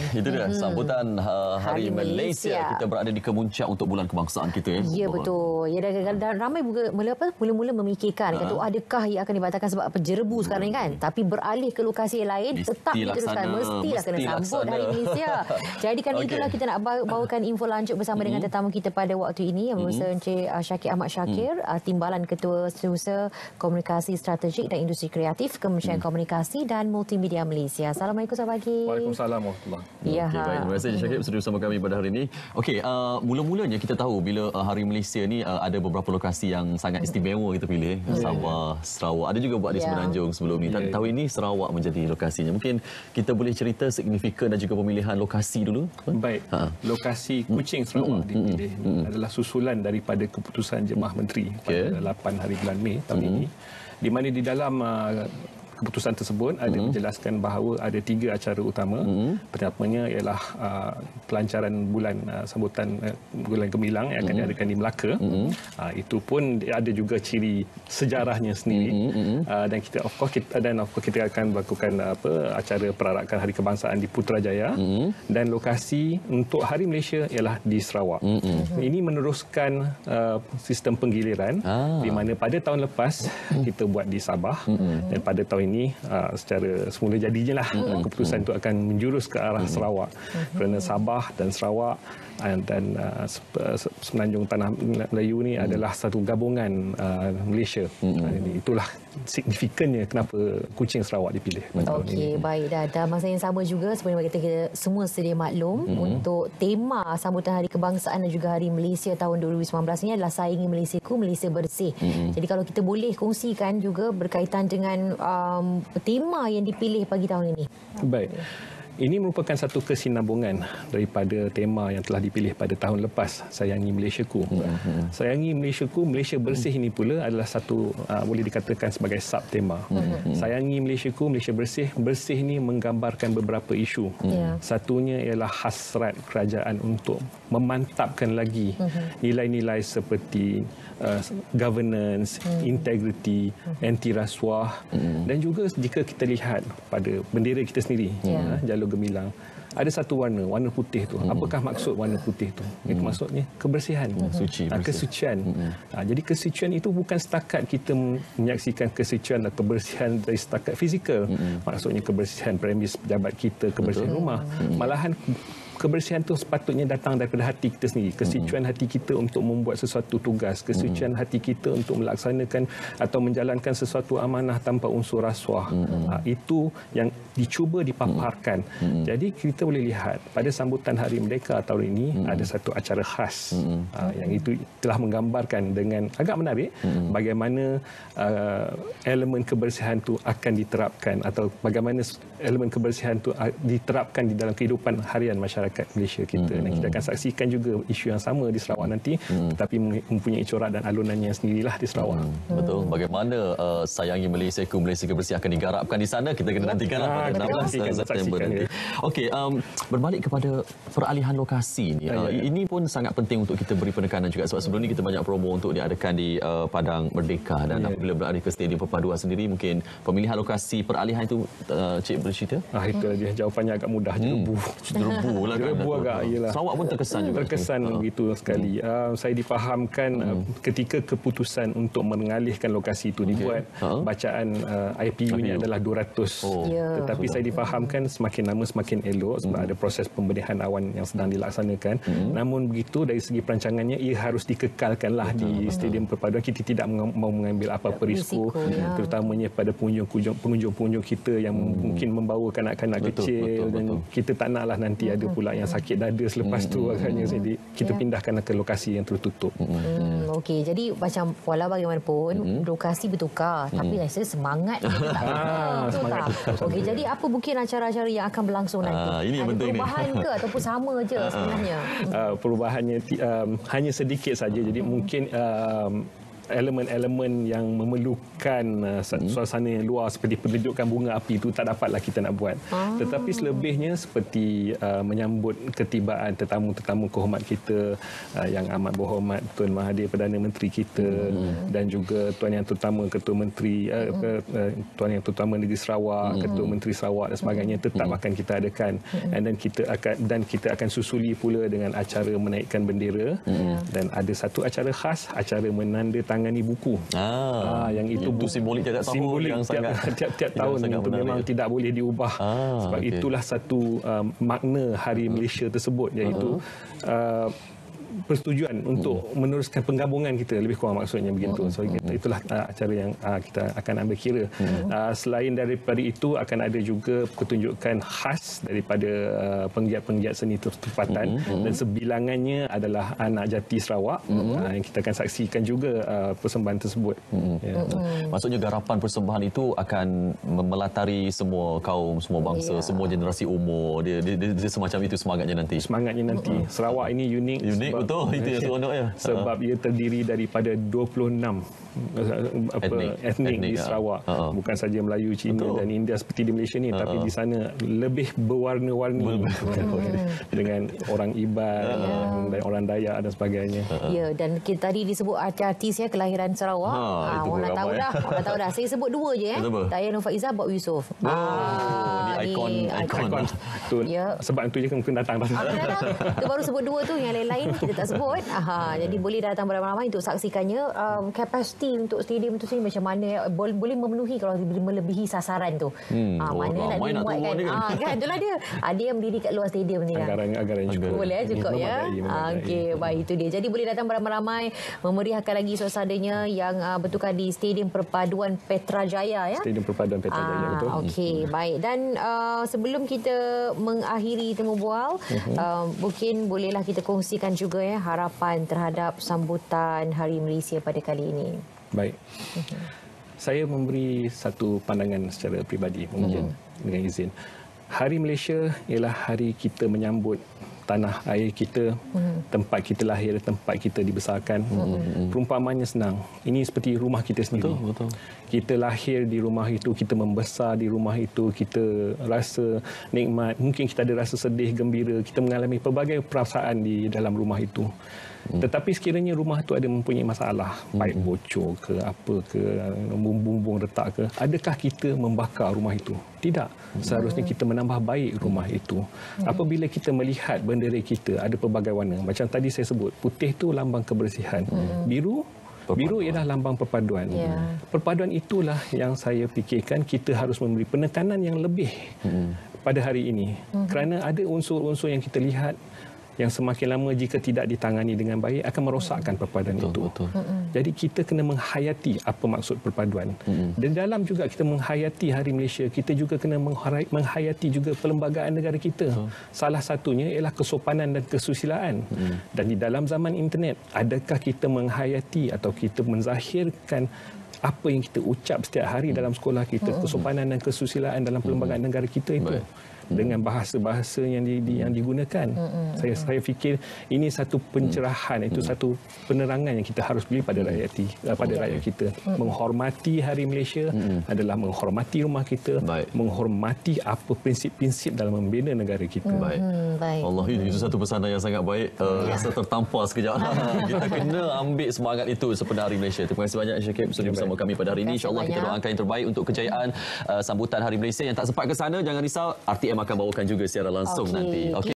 Itu dia hmm. sambutan uh, Hari, Hari Malaysia. Malaysia. Kita berada di kemuncak untuk bulan kebangsaan kita ya. Ya betul. Ya dan, dan ramai juga mula apa mula-mula memikirkan uh. kata oh, adakah ia akan dibatalkan sebab apa jerebu hmm. sekarang ni kan. Tapi beralih ke lokasi yang lain mesti tetap diteruskan mestilah kena sambut Hari Malaysia. Jadi kan okay. itulah kita nak bawakan info lanjut bersama hmm. dengan tetamu kita pada waktu ini yang bersama hmm. Encik uh, Syakir Ahmad Syakir, hmm. Timbalan Ketua Setiausaha Komunikasi Strategik dan Industri Kreatif Kementerian hmm. Komunikasi dan Multimedia Malaysia. Assalamualaikum selamat pagi. Waalaikumsalam warahmatullahi Ya. Okay, baik. Terima kasih Syakib sudah bersama kami pada hari ini. Okey, uh, mula-mulanya kita tahu bila uh, Hari Malaysia ni uh, ada beberapa lokasi yang sangat istimewa kita pilih. Yeah. Sabah, Sarawak. Ada juga buat di yeah. Semenanjung sebelum ni. Yeah. Tahun ini Sarawak menjadi lokasinya. Mungkin kita boleh cerita signifikan dan juga pemilihan lokasi dulu. Baik. Ha. Lokasi Kuching Sarawak mm. dipilih mm. adalah susulan daripada keputusan Jemaah Menteri okay. pada 8 hari bulan Mei tahun mm. ini. Di mana di dalam uh, keputusan tersebut ada mm-hmm. menjelaskan bahawa ada tiga acara utama. Mm-hmm. Pertamanya ialah uh, pelancaran bulan uh, sambutan uh, bulan gemilang yang akan mm-hmm. diadakan di Melaka. Mm-hmm. Uh, itu pun ada juga ciri sejarahnya sendiri. Mm-hmm. Uh, dan kita of course kita dan of course kita akan melakukan uh, apa acara perarakan hari kebangsaan di Putrajaya mm-hmm. dan lokasi untuk Hari Malaysia ialah di Sarawak. Mm-hmm. Ini meneruskan uh, sistem penggiliran ah. di mana pada tahun lepas kita buat di Sabah mm-hmm. dan pada tahun ini uh, secara semula jadinya lah mm-hmm. keputusan itu akan menjurus ke arah mm-hmm. Sarawak mm-hmm. kerana Sabah dan Sarawak dan uh, semenanjung tanah Melayu ni mm-hmm. adalah satu gabungan uh, Malaysia mm-hmm. uh, itulah signifikannya kenapa kucing Sarawak dipilih Okey baik dah dan masa yang sama juga sebenarnya kita, kita semua sedia maklum mm-hmm. untuk tema sambutan Hari Kebangsaan dan juga Hari Malaysia tahun 2019 ini adalah saingi Malaysiaku Malaysia bersih mm-hmm. jadi kalau kita boleh kongsikan juga berkaitan dengan um, tema yang dipilih pagi tahun ini? Baik. Ini merupakan satu kesinambungan daripada tema yang telah dipilih pada tahun lepas, Sayangi Malaysiaku. Mm-hmm. Sayangi Malaysiaku, Malaysia bersih ini pula adalah satu uh, boleh dikatakan sebagai subtema. Mm-hmm. Sayangi Malaysiaku, Malaysia bersih. Bersih ini menggambarkan beberapa isu. Mm-hmm. Satunya ialah hasrat kerajaan untuk memantapkan lagi mm-hmm. nilai-nilai seperti uh, governance, mm-hmm. integrity, mm-hmm. anti rasuah mm-hmm. dan juga jika kita lihat pada bendera kita sendiri, yeah. uh, jalur gemilang. Ada satu warna warna putih tu. Hmm. apakah maksud warna putih tu? Hmm. maksudnya kebersihan. Hmm. suci ha, kesucian. Ha, jadi kesucian itu bukan setakat kita menyaksikan kesucian atau kebersihan dari setakat fizikal. Maksudnya kebersihan premis pejabat kita kebersihan Betul. rumah. Malahan kebersihan itu sepatutnya datang daripada hati kita sendiri. Kesucian hati kita untuk membuat sesuatu tugas. Kesucian hati kita untuk melaksanakan atau menjalankan sesuatu amanah tanpa unsur rasuah. Ha, itu yang dicuba dipaparkan. Jadi kita boleh lihat pada sambutan hari merdeka tahun ini ada satu acara khas. Ha, yang itu telah menggambarkan dengan agak menarik bagaimana uh, elemen kebersihan itu akan diterapkan atau bagaimana elemen kebersihan itu diterapkan di dalam kehidupan harian masyarakat masyarakat Malaysia kita hmm. dan kita akan saksikan juga isu yang sama di Sarawak nanti hmm. tetapi mempunyai corak dan alunannya sendirilah di Sarawak. Hmm. Betul. Bagaimana uh, sayangi Malaysia ku Malaysia bersih akan digarapkan di sana kita kena nantikan lah pada 16 September nanti. Okey, um, berbalik kepada peralihan lokasi ni. Uh, ya, ya. Ini pun sangat penting untuk kita beri penekanan juga sebab sebelum ni kita banyak promo untuk diadakan di uh, Padang Merdeka dan ya. apabila berada ke Stadium Perpaduan sendiri mungkin pemilihan lokasi peralihan itu uh, cik bercerita. Ah itu dia jawapannya agak mudah hmm. jerebu. Jerebu lah Jerebu agak iyalah. Sarawak pun terkesan juga. Terkesan ha. begitu sekali. Hmm. Uh, saya difahamkan hmm. uh, ketika keputusan untuk mengalihkan lokasi itu okay. dibuat, ha? bacaan uh, IPU ini adalah 200. Oh. Yeah. Tetapi saya difahamkan semakin lama semakin elok sebab hmm. ada proses pembenihan awan yang sedang dilaksanakan. Hmm. Namun begitu dari segi perancangannya ia harus dikekalkanlah Betul. di stadium perpaduan. Kita tidak mau mengambil apa-apa risiko, risiko ya. terutamanya pada pengunjung-pengunjung kita yang hmm. mungkin membawa kanak-kanak kecil betul, dan betul. kita tak naklah nanti hmm. ada pula yang sakit dada selepas hmm. tu agaknya jadi kita yeah. pindahkan ke lokasi yang tertutup. Hmm. Hmm. Okey jadi macam wala bagaimanapun hmm. lokasi bertukar hmm. tapi rasa semangat kita tak. Ah, semangat. Okey jadi apa mungkin acara-acara yang akan berlangsung nanti? Ah, ini yang Ada penting perubahan ni. ke ataupun sama je ah, ah. sebenarnya? Uh, perubahannya um, hanya sedikit saja jadi hmm. mungkin um, elemen-elemen yang memerlukan uh, suasana yang luar seperti penunjukan bunga api itu tak dapatlah kita nak buat. Ah. Tetapi selebihnya seperti uh, menyambut ketibaan tetamu-tetamu kehormat kita uh, yang amat berhormat Tuan Mahathir Perdana Menteri kita hmm. dan juga Tuan Yang Terutama Ketua Menteri uh, hmm. uh, Tuan Yang Terutama Negeri Sarawak, hmm. Ketua Menteri Sarawak dan sebagainya tetap hmm. akan kita adakan hmm. dan kita akan dan kita akan susuli pula dengan acara menaikkan bendera hmm. dan ada satu acara khas acara menandatangani buku. Ah, ah yang itu, itu simbolik tiap tahun simbolik yang sangat tiap-tiap tahun itu memang tidak boleh diubah. Ah, Sebab okay. itulah satu uh, makna Hari Malaysia tersebut iaitu uh, persetujuan untuk hmm. meneruskan penggabungan kita lebih kurang maksudnya begitu. Hmm. So kita, itulah uh, cara yang uh, kita akan ambil kira. Hmm. Uh, selain daripada itu akan ada juga pertunjukan khas daripada uh, penggiat-penggiat seni tempatan hmm. hmm. dan sebilangannya adalah anak jati Sarawak hmm. uh, yang kita akan saksikan juga uh, persembahan tersebut. Hmm. Yeah. Hmm. Maksudnya garapan persembahan itu akan melatari semua kaum, semua bangsa, yeah. semua generasi umur. Dia, dia, dia, dia semacam itu semangatnya nanti. Semangatnya nanti. Hmm. Sarawak ini unik. Unik betul itu yang seronoknya. Sebab ia terdiri daripada 26 apa etnik, etnik, etnik di ya. Sarawak. Uh, uh. bukan saja Melayu Cina Betul. dan India seperti di Malaysia ni uh, tapi di sana lebih berwarna-warni. Dengan orang Iban uh, dan orang Dayak dan sebagainya. Uh, ya dan kita tadi disebut artis ya kelahiran Sarawak. Ha, ha, orang tahu dah orang tahu dah saya sebut dua je eh. Daya Nur Faizah Bob Yusof. Oh, ah, ikon ikon, ikon. tu ya. sebab itu je mungkin datang. Dah tu baru sebut dua tu yang lain-lain kita tak sebut Aha, jadi boleh datang beramai-ramai untuk saksikannya um, kapasiti untuk stadium tu sendiri macam mana boleh, boleh memenuhi kalau melebihi sasaran tu. Hmm. Ha, mana oh, nak dimuatkan. Ha, kan? kan itulah dia. Ada yang berdiri kat luar stadium ni. Anggaran anggaran cukup. Boleh ya cukup ya. Okey, baik itu dia. Jadi boleh datang beramai-ramai memeriahkan lagi suasananya yang uh, betulkan di Stadium Perpaduan Petra Jaya ya. Stadium Perpaduan Petra Jaya ah, betul. Okey, hmm. baik. Dan uh, sebelum kita mengakhiri temu bual, uh, mungkin bolehlah kita kongsikan juga ya harapan terhadap sambutan Hari Malaysia pada kali ini. Baik. Saya memberi satu pandangan secara peribadi mungkin hmm. dengan izin. Hari Malaysia ialah hari kita menyambut tanah air kita, hmm. tempat kita lahir, tempat kita dibesarkan. Hmm. Perumpamannya senang. Ini seperti rumah kita sendiri. Betul, betul. Kita lahir di rumah itu, kita membesar di rumah itu, kita rasa nikmat. Mungkin kita ada rasa sedih, gembira. Kita mengalami pelbagai perasaan di dalam rumah itu. Hmm. Tetapi sekiranya rumah tu ada mempunyai masalah, paip hmm. bocor ke apa ke, bumbung-bumbung retak ke, adakah kita membakar rumah itu? Tidak. Hmm. Seharusnya kita menambah baik rumah itu. Apabila kita melihat bendera kita ada pelbagai warna, macam tadi saya sebut, putih tu lambang kebersihan, biru Biru ialah lambang perpaduan. Yeah. Perpaduan itulah yang saya fikirkan kita harus memberi penekanan yang lebih hmm. pada hari ini. Hmm. Kerana ada unsur-unsur yang kita lihat yang semakin lama jika tidak ditangani dengan baik akan merosakkan perpaduan betul, itu. Betul. Jadi kita kena menghayati apa maksud perpaduan. Mm-hmm. Dan dalam juga kita menghayati Hari Malaysia, kita juga kena menghayati juga perlembagaan negara kita. Betul. Salah satunya ialah kesopanan dan kesusilaan. Mm-hmm. Dan di dalam zaman internet, adakah kita menghayati atau kita menzahirkan apa yang kita ucap setiap hari dalam sekolah kita, kesopanan dan kesusilaan dalam perlembagaan negara kita itu. Baik dengan bahasa-bahasa yang di, di, yang digunakan. Saya saya fikir ini satu pencerahan, itu satu penerangan yang kita harus beri pada rakyat mm-hmm. pada rakyat kita. Menghormati Hari Malaysia adalah menghormati rumah kita, Baik. menghormati apa prinsip-prinsip dalam membina negara kita. Baik. Baik. Allah ini itu satu pesanan yang sangat baik. Uh, ya. Rasa tertampar sekejap. kita kena ambil semangat itu sepenuh Hari Malaysia. Terima kasih banyak Syekh sudah bersama kami pada hari ini. Insya-Allah kita doakan yang terbaik untuk kejayaan uh, sambutan Hari Malaysia yang tak sempat ke sana. Jangan risau RTM akan bawakan juga secara langsung okay. nanti. Okay.